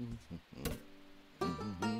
Mm-hmm. mm-hmm. mm-hmm.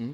Hmm?